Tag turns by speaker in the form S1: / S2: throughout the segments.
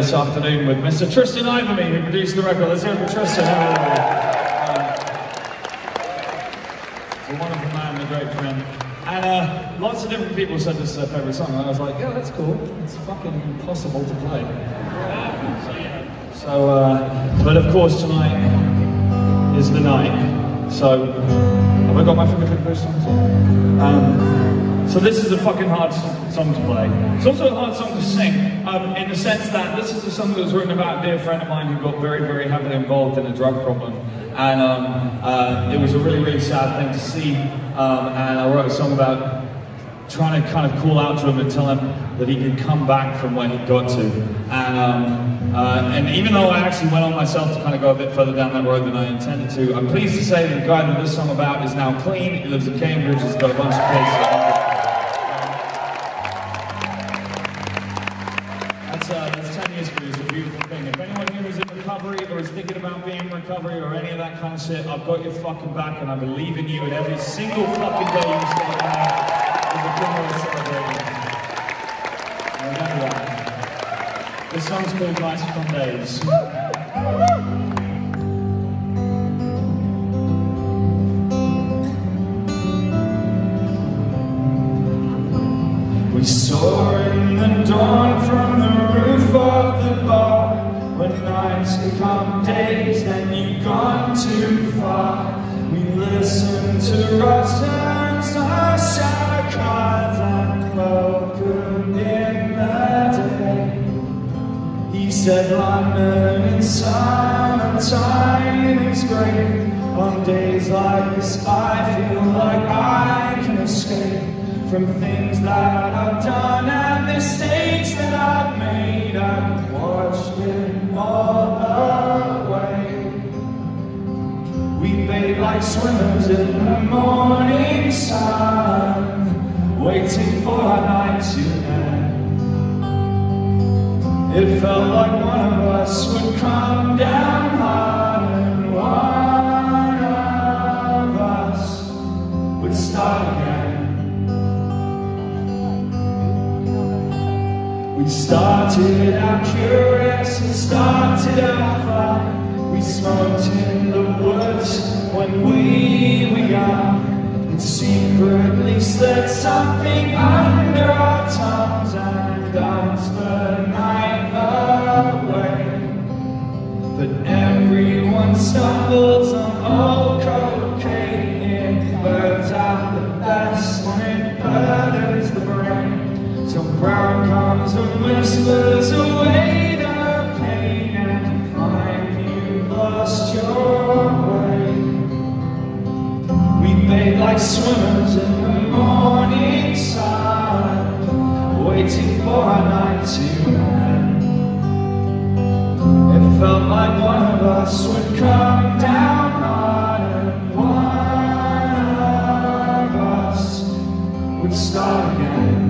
S1: this afternoon with Mr. Tristan Ivemy, who produced the record. Let's hear it for Tristan. Um, a wonderful man, a great friend. And uh, lots of different people said this is their favourite song, and I was like, yeah, that's cool. It's fucking impossible to play. So, uh, but of course tonight is the night. So, have I got my fingerprint push on? Um, so this is a fucking hard song to play. It's also a hard song to sing, um, in the sense that this is a song that was written about a dear friend of mine who got very, very heavily involved in a drug problem. And um, uh, it was a really, really sad thing to see. Um, and I wrote a song about trying to kind of call out to him and tell him that he could come back from where he got to. And, um, uh, and even though I actually went on myself to kind of go a bit further down that road than I intended to, I'm pleased to say that the guy that this song about is now clean. He lives in Cambridge. He's got a bunch of kids. That's, uh, that's 10 years for you. It's a beautiful thing. If anyone here is in recovery or is thinking about being in recovery or any of that kind of shit, I've got your fucking back and I believe in you and every single fucking day you stay We saw in the dawn from the roof of the bar. When nights become days, then you've gone too far. We listened to Rotterdam's our cards and welcome in the He said London in summertime is great On days like this I feel like I can escape from things that I've done and mistakes that I've made. I can watch it all away. We bathe like swimmers in the morning sun, waiting for our night to. It felt like one of us would come down hard and one of us would start again. We started out curious and started out fun. We smoked in the woods when we were young and secretly slid something under our tongues and danced the night everyone stumbles on old cocaine. It burns out the best when it burdens the brain. Till brown comes and whispers away the pain and you find you've lost your way. We bathe like swimmers in the morning sun, waiting for a night to end. It felt like one start again.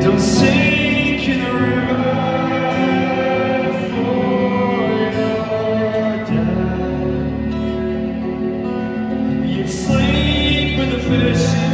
S1: Don't sink in the river for you're. You sleep with the fishes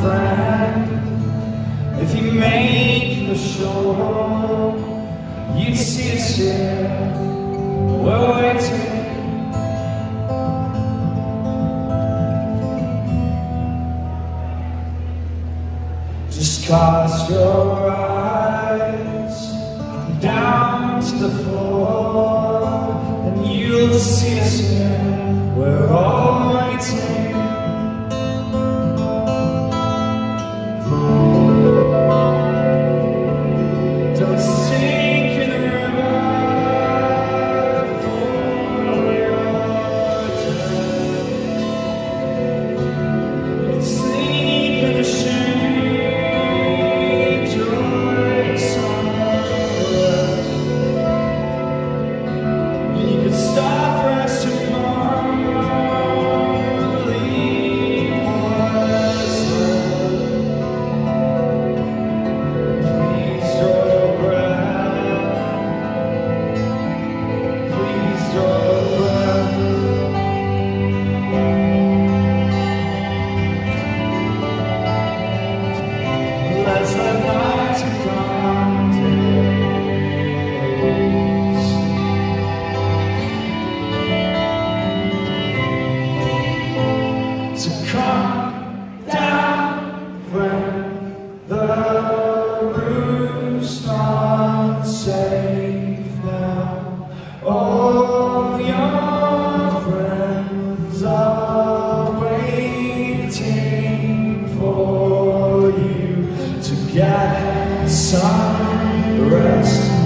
S1: friend, if you made the shore, you'd see us here. We're waiting. Just cast your eyes down to the floor, and you'll see us here. We're black sun rest